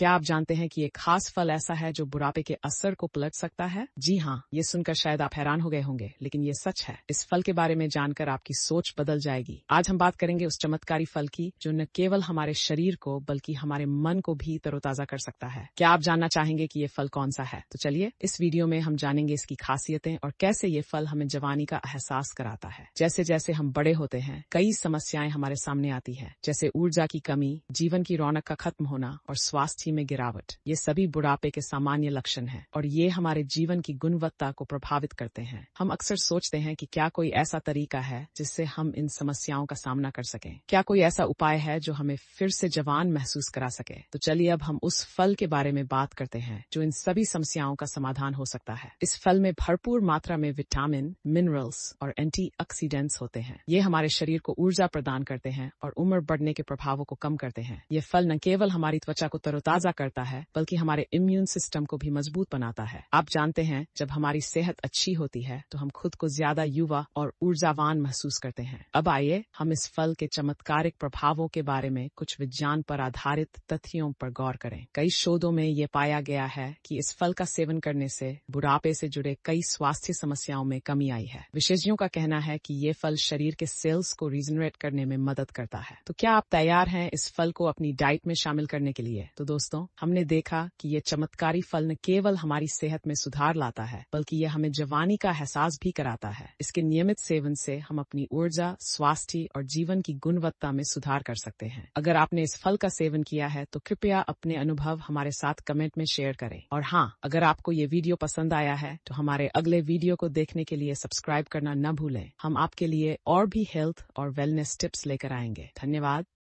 क्या आप जानते हैं कि एक खास फल ऐसा है जो बुढ़ापे के असर को पलट सकता है? जी हाँ ये सुनकर शायद आप हैरान हो गए होंगे, लेकिन ये सच है। इस फल के बारे में जानकर आपकी सोच बदल जाएगी। आज हम बात करेंगे उस चमत्कारी फल की, जो न केवल हमारे शरीर को, बल्कि हमारे मन को भी तरोताजा कर सकता है। क्या आप जानना चाहेंगे कि ये फल कौन सा है? तो चलिए, इस वीडियो में हम जानेंगे इसकी खासियतें और कैसे ये फल हमें जवानी का एहसास कराता है। जैसे जैसे हम बड़े होते हैं, कई समस्याएँ हमारे सामने आती है, जैसे ऊर्जा की कमी, जीवन की रौनक का खत्म होना और स्वास्थ्य में गिरावट। ये सभी बुढ़ापे के सामान्य लक्षण हैं और ये हमारे जीवन की गुणवत्ता को प्रभावित करते हैं। हम अक्सर सोचते हैं कि क्या कोई ऐसा तरीका है जिससे हम इन समस्याओं का सामना कर सकें। क्या कोई ऐसा उपाय है जो हमें फिर से जवान महसूस करा सके? तो चलिए अब हम उस फल के बारे में बात करते हैं जो इन सभी समस्याओं का समाधान हो सकता है। इस फल में भरपूर मात्रा में विटामिन, मिनरल्स और एंटी होते हैं। ये हमारे शरीर को ऊर्जा प्रदान करते हैं और उम्र बढ़ने के प्रभावों को कम करते हैं। ये फल न केवल हमारी त्वचा को तरोताजा करता है, बल्कि हमारे इम्यून सिस्टम को भी मज़बूत बनाता है। आप जानते हैं, जब हमारी सेहत अच्छी होती है तो हम खुद को ज़्यादा युवा और ऊर्जावान महसूस करते हैं। अब आइए, हम इस फल के चमत्कारिक प्रभावों के बारे में कुछ विज्ञान पर आधारित तथ्यों पर गौर करें। कई शोधों में ये पाया गया है कि इस फल का सेवन करने से बुढ़ापे से जुड़े कई स्वास्थ्य समस्याओं में कमी आई है। विशेषज्ञों का कहना है कि ये फल शरीर के सेल्स को रीजनरेट करने में मदद करता है। तो क्या आप तैयार हैं इस फल को अपनी डाइट में शामिल करने के लिए? तो दोस्तों हमने देखा कि ये चमत्कारी फल न केवल हमारी सेहत में सुधार लाता है, बल्कि ये हमें जवानी का एहसास भी कराता है। इसके नियमित सेवन से हम अपनी ऊर्जा, स्वास्थ्य और जीवन की गुणवत्ता में सुधार कर सकते हैं। अगर आपने इस फल का सेवन किया है तो कृपया अपने अनुभव हमारे साथ कमेंट में शेयर करें। और हाँ अगर आपको ये वीडियो पसंद आया है तो हमारे अगले वीडियो को देखने के लिए सब्सक्राइब करना न भूलें। हम आपके लिए और भी हेल्थ और वेलनेस टिप्स लेकर आएँगे। धन्यवाद।